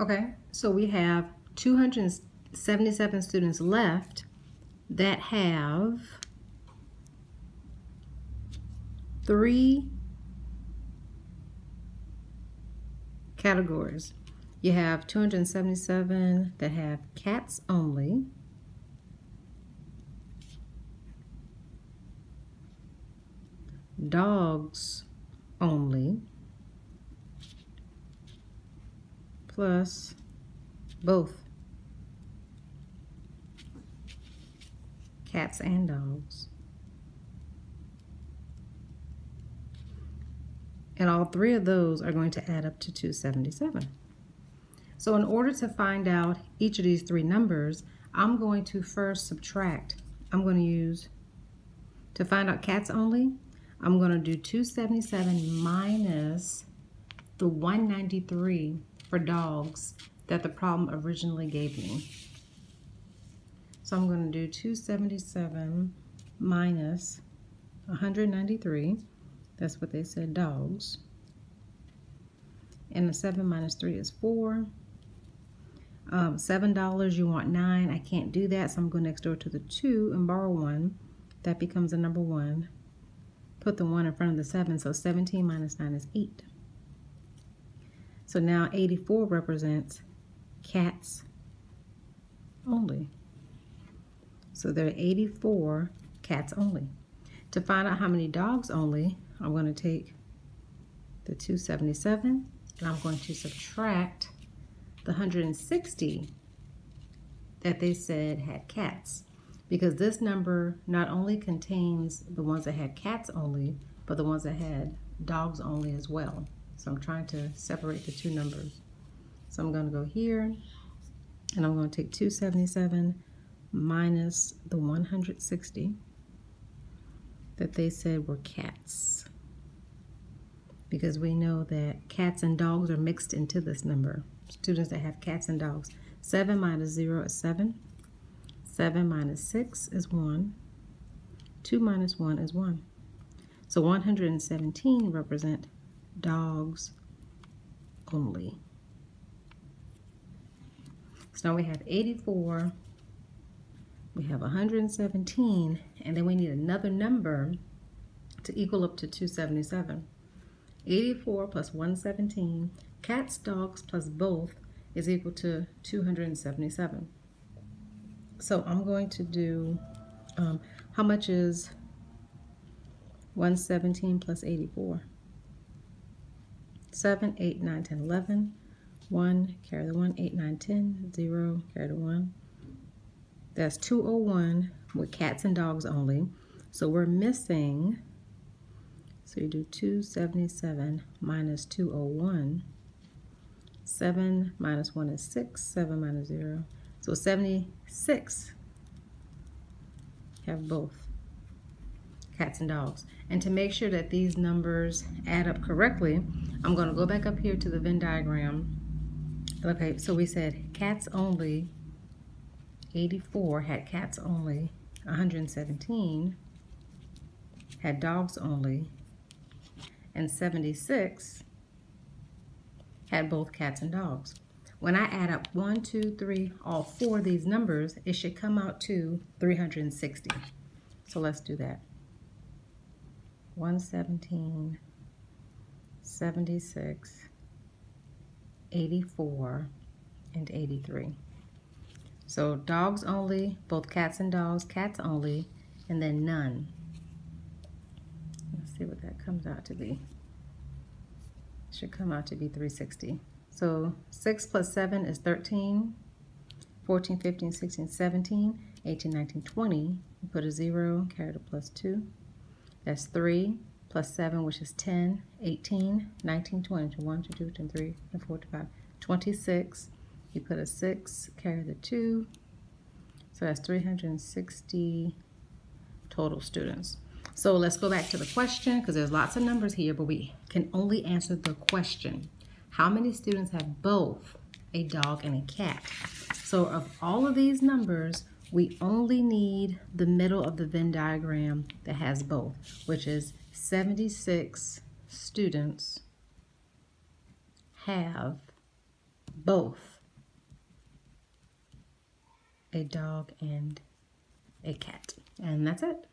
Okay, so we have 277 students left that have three categories. You have 277 that have cats only. Dogs only. Plus both cats and dogs. And all three of those are going to add up to 277. So in order to find out each of these three numbers, I'm going to first subtract. I'm going to use, to find out cats only, I'm going to do 277 minus the 193 for dogs that the problem originally gave me. So I'm going to do 277 minus 193. That's what they said, dogs. And the 7 minus 3 is 4. Um, $7, you want 9. I can't do that, so I'm going next door to the 2 and borrow 1. That becomes a number 1. Put the 1 in front of the 7, so 17 minus 9 is 8. So now 84 represents cats only. So there are 84 cats only. To find out how many dogs only, I'm going to take the 277 and I'm going to subtract the 160 that they said had cats because this number not only contains the ones that had cats only, but the ones that had dogs only as well. So I'm trying to separate the two numbers. So I'm going to go here and I'm going to take 277 minus the 160 that they said were cats because we know that cats and dogs are mixed into this number. Students that have cats and dogs. 7 minus 0 is 7. 7 minus 6 is 1. 2 minus 1 is 1. So 117 represent dogs only. So now we have 84, we have 117, and then we need another number to equal up to 277. 84 plus 117, cats, dogs plus both is equal to 277. So I'm going to do, um, how much is 117 plus 84? 7, 8, 9, 10, 11. 1, carry the 1, 8, 9, 10, 0, carry the 1. That's 201 with cats and dogs only. So we're missing so you do 277 minus 201. 7 minus 1 is 6. 7 minus 0. So 76 have both cats and dogs. And to make sure that these numbers add up correctly, I'm going to go back up here to the Venn diagram. Okay, so we said cats only, 84 had cats only, 117 had dogs only, and 76 had both cats and dogs. When I add up one, two, three, all four of these numbers, it should come out to 360. So let's do that. 117, 76, 84, and 83. So dogs only, both cats and dogs, cats only, and then none Let's see what that comes out to be. Should come out to be 360. So 6 plus 7 is 13, 14, 15, 16, 17, 18, 19, 20. You put a 0, carry the plus 2. That's 3 plus 7, which is 10, 18, 19, 20, 1, 2, 2, 3, 4, 5, 26. You put a 6, carry the 2. So that's 360 total students. So let's go back to the question because there's lots of numbers here, but we can only answer the question. How many students have both a dog and a cat? So of all of these numbers, we only need the middle of the Venn diagram that has both, which is 76 students have both a dog and a cat. And that's it.